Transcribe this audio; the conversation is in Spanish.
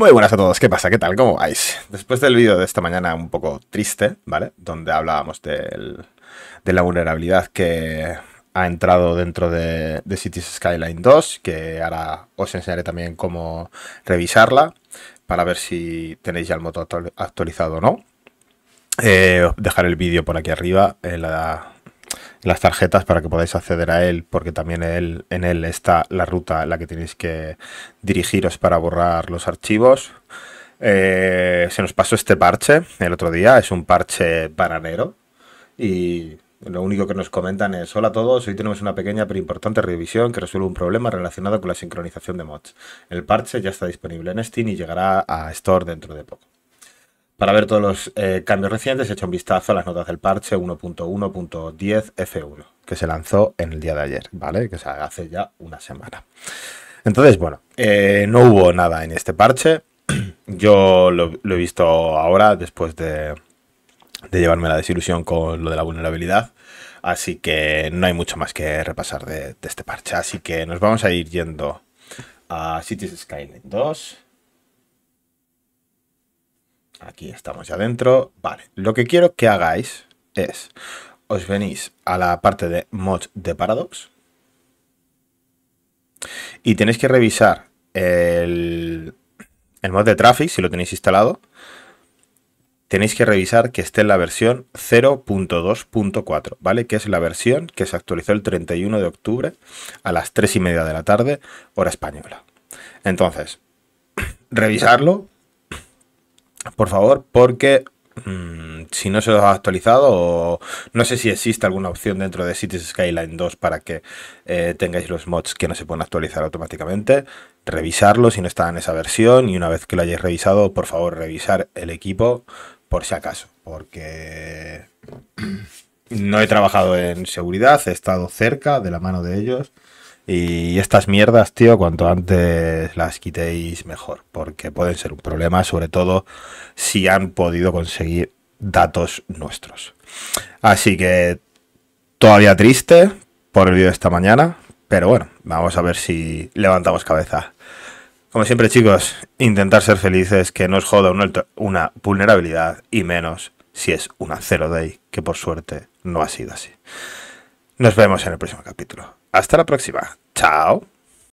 Muy buenas a todos, ¿qué pasa? ¿Qué tal? ¿Cómo vais? Después del vídeo de esta mañana un poco triste, ¿vale? Donde hablábamos del, de la vulnerabilidad que ha entrado dentro de, Cities Skyline 2, que ahora os enseñaré también cómo revisarla para ver si tenéis ya el motor actualizado o no. Eh, dejaré el vídeo por aquí arriba en, la, las tarjetas para que podáis acceder a él, porque también él, en él está la ruta en la que tenéis que dirigiros para borrar los archivos. Eh, se nos pasó este parche el otro día, es un parche bananero y lo único que nos comentan es, hola a todos, hoy tenemos una pequeña pero importante revisión que resuelve un problema relacionado con la sincronización de mods. El parche ya está disponible en Steam y llegará a Store dentro de poco. Para ver todos los eh, cambios recientes, hecho un vistazo a las notas del parche 1.1.10 F1, que se lanzó en el día de ayer, ¿vale? Que se hace ya una semana. Entonces, bueno, eh, no hubo nada en este parche. Yo lo, he visto ahora, después de, llevarme la desilusión con lo de la vulnerabilidad. Así que no hay mucho más que repasar de, de este parche. Así que nos vamos a ir yendo a Cities Skyline 2. Aquí estamos ya dentro. Vale, lo que quiero que hagáis es, os venís a la parte de mods de Paradox y tenéis que revisar el, el mod de Traffic, si lo tenéis instalado, tenéis que revisar que esté en la versión 0.2.4, ¿vale? Que es la versión que se actualizó el 31 de octubre a las 3 y media de la tarde, hora española. Entonces, revisarlo, por favor, porque mmm, si no se os ha actualizado, o no sé si existe alguna opción dentro de Cities Skyline 2 para que eh, tengáis los mods que no se pueden actualizar automáticamente, revisarlo si no está en esa versión y una vez que lo hayáis revisado, por favor, revisar el equipo por si acaso, porque no he trabajado en seguridad, he estado cerca de la mano de ellos. Y estas mierdas, tío, cuanto antes las quitéis mejor, porque pueden ser un problema, sobre todo si han podido conseguir datos nuestros. Así que todavía triste por el vídeo de esta mañana, pero bueno, vamos a ver si levantamos cabeza. Como siempre, chicos, intentar ser felices, que no os joda una, una vulnerabilidad y menos si es una zero day, que por suerte no ha sido así. Nos vemos en el próximo capítulo. Hasta la próxima. tile